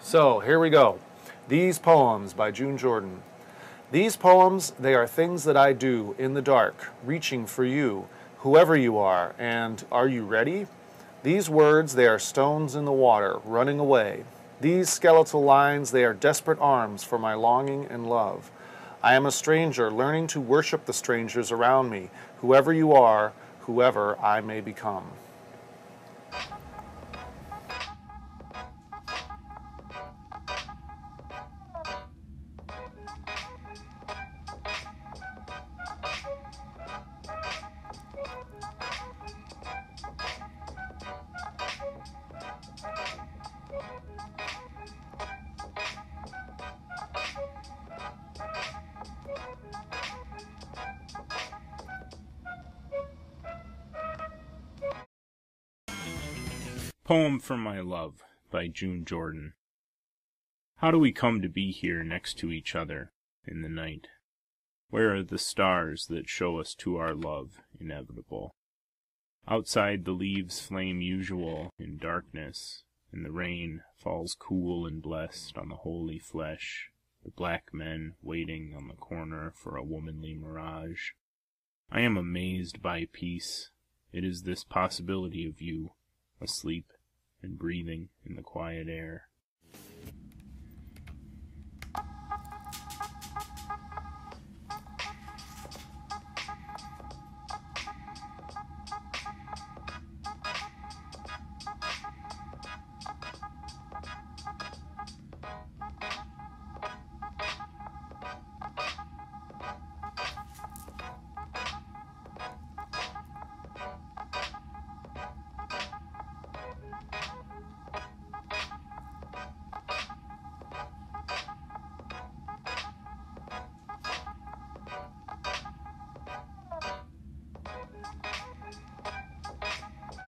So here we go. These poems by June Jordan. These poems, they are things that I do in the dark, reaching for you, whoever you are, and are you ready? These words, they are stones in the water, running away. These skeletal lines, they are desperate arms for my longing and love. I am a stranger, learning to worship the strangers around me, whoever you are, whoever I may become. Poem for My Love by June Jordan. How do we come to be here next to each other in the night? Where are the stars that show us to our love inevitable? Outside the leaves flame usual in darkness, and the rain falls cool and blessed on the holy flesh, the black men waiting on the corner for a womanly mirage. I am amazed by peace. It is this possibility of you, asleep and breathing in the quiet air.